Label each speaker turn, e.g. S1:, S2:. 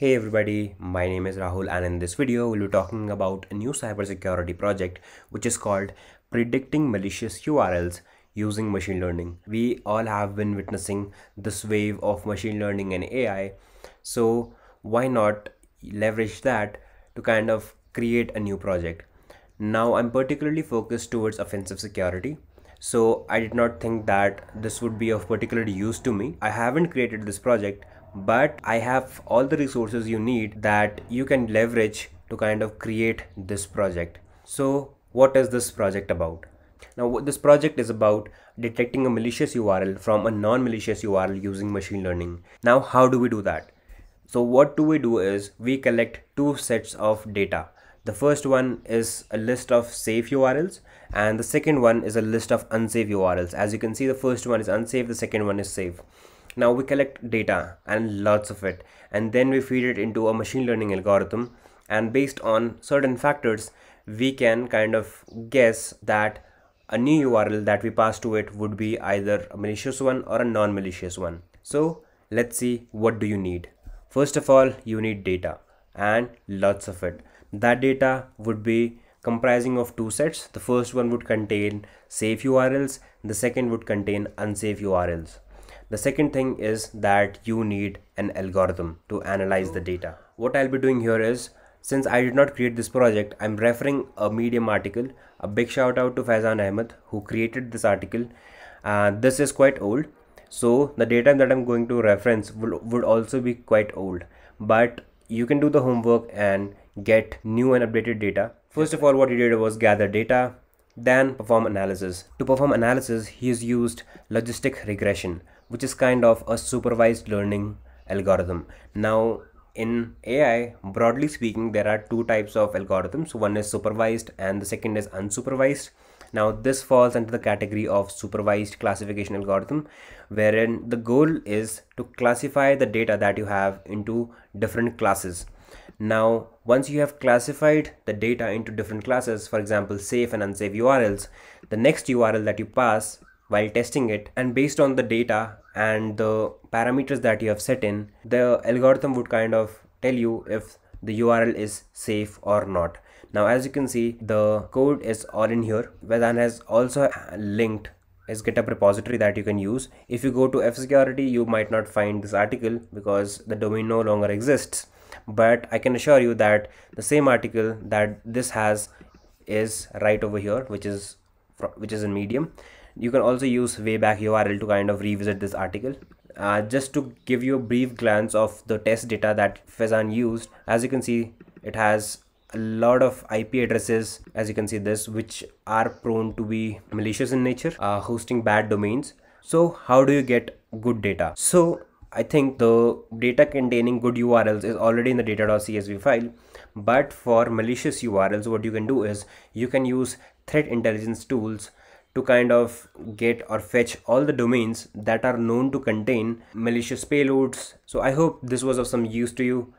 S1: Hey everybody, my name is Rahul and in this video we'll be talking about a new cybersecurity project which is called Predicting Malicious URLs using machine learning. We all have been witnessing this wave of machine learning and AI, so why not leverage that to kind of create a new project. Now I'm particularly focused towards offensive security so I did not think that this would be of particular use to me. I haven't created this project but I have all the resources you need that you can leverage to kind of create this project. So what is this project about? Now this project is about detecting a malicious URL from a non-malicious URL using machine learning. Now how do we do that? So what do we do is we collect two sets of data. The first one is a list of safe URLs and the second one is a list of unsafe URLs. As you can see the first one is unsafe, the second one is safe now we collect data and lots of it and then we feed it into a machine learning algorithm and based on certain factors we can kind of guess that a new url that we pass to it would be either a malicious one or a non-malicious one. So let's see what do you need. First of all you need data and lots of it. That data would be comprising of two sets. The first one would contain safe urls the second would contain unsafe urls the second thing is that you need an algorithm to analyze the data. What I'll be doing here is, since I did not create this project, I'm referring a Medium article. A big shout out to Faizan Ahmed who created this article. Uh, this is quite old. So the data that I'm going to reference will, would also be quite old. But you can do the homework and get new and updated data. First of all, what he did was gather data, then perform analysis. To perform analysis, he's used logistic regression which is kind of a supervised learning algorithm. Now in AI, broadly speaking, there are two types of algorithms. One is supervised and the second is unsupervised. Now this falls under the category of supervised classification algorithm, wherein the goal is to classify the data that you have into different classes. Now, once you have classified the data into different classes, for example, safe and unsafe URLs, the next URL that you pass while testing it and based on the data and the parameters that you have set in the algorithm would kind of tell you if the url is safe or not. Now as you can see the code is all in here. Faizan has also linked his github repository that you can use. If you go to f security you might not find this article because the domain no longer exists. But i can assure you that the same article that this has is right over here which is which is in medium you can also use wayback url to kind of revisit this article. Uh, just to give you a brief glance of the test data that Faizan used as you can see it has a lot of IP addresses as you can see this which are prone to be malicious in nature uh, hosting bad domains. So how do you get good data? So I think the data containing good URLs is already in the data.csv file but for malicious URLs what you can do is you can use threat intelligence tools to kind of get or fetch all the domains that are known to contain malicious payloads. So I hope this was of some use to you.